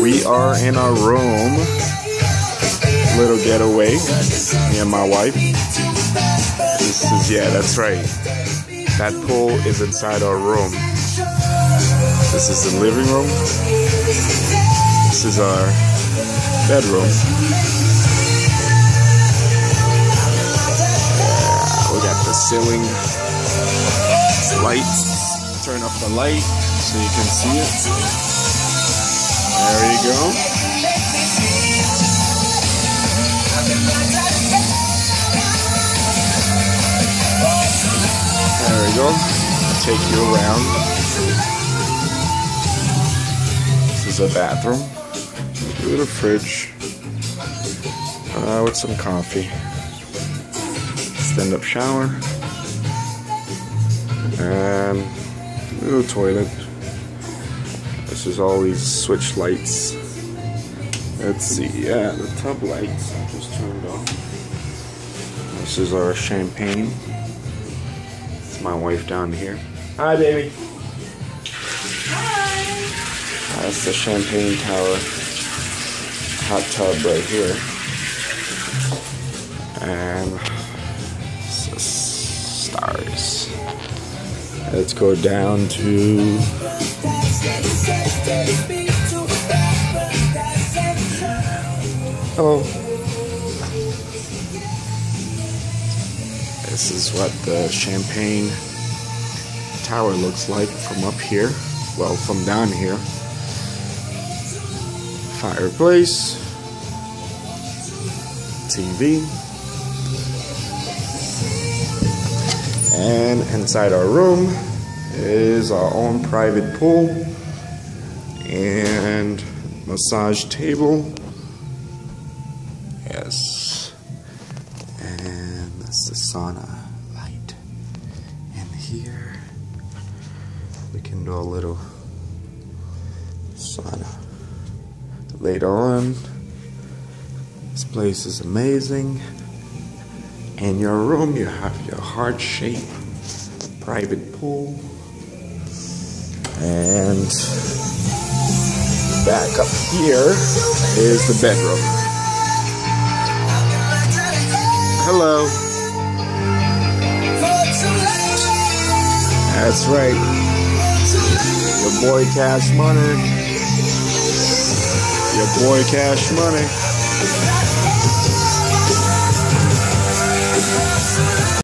We are in our room. Little getaway. Me and my wife. This is, yeah, that's right. That pool is inside our room. This is the living room. This is our bedroom. Yeah, we got the ceiling lights. Turn off the light so you can see it. There you go. There we go. Take you around. This is a bathroom. Little fridge. Uh, with some coffee. Stand up shower. And little toilet. This is all these switch lights. Let's see. Yeah, the tub lights I just turned on. This is our champagne. It's my wife down here. Hi, baby. Hi. That's the champagne tower hot tub right here. And stars. Let's go down to Oh. This is what the Champagne Tower looks like from up here. Well, from down here. Fireplace. TV. And inside our room is our own private pool and massage table. Yes. And that's the sauna light. And here we can do a little sauna. Later on, this place is amazing. In your room, you have your heart shape private pool. And back up here is the bedroom. Hello. That's right. Your boy Cash Money. Your boy Cash Money.